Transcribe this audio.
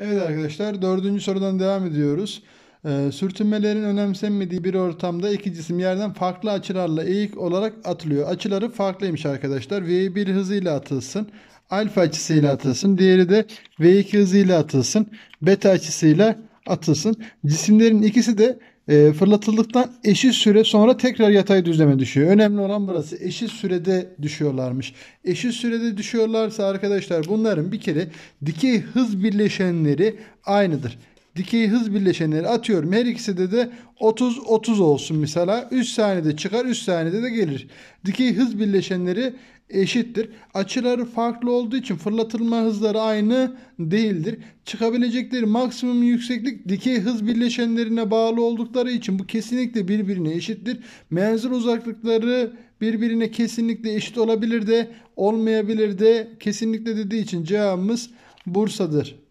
Evet arkadaşlar dördüncü sorudan devam ediyoruz. Ee, sürtünmelerin önemsenmediği bir ortamda iki cisim yerden farklı açılarla eğik olarak atılıyor. Açıları farklıymış arkadaşlar. V1 hızıyla atılsın. Alfa açısıyla atılsın. Diğeri de V2 hızıyla atılsın. Beta açısıyla atılsın. Cisimlerin ikisi de e, fırlatıldıktan eşit süre sonra tekrar yatay düzleme düşüyor. Önemli olan burası. Eşit sürede düşüyorlarmış. Eşit sürede düşüyorlarsa arkadaşlar bunların bir kere dikey hız birleşenleri aynıdır. Dikey hız birleşenleri atıyorum. Her ikisi de de 30 30 olsun mesela. 3 saniyede çıkar, 3 saniyede de gelir. Dikey hız birleşenleri eşittir. Açıları farklı olduğu için fırlatılma hızları aynı değildir. Çıkabilecekleri maksimum yükseklik dikey hız birleşenlerine bağlı oldukları için bu kesinlikle birbirine eşittir. Menzil uzaklıkları birbirine kesinlikle eşit olabilir de olmayabilir de kesinlikle dediği için cevabımız Bursa'dır.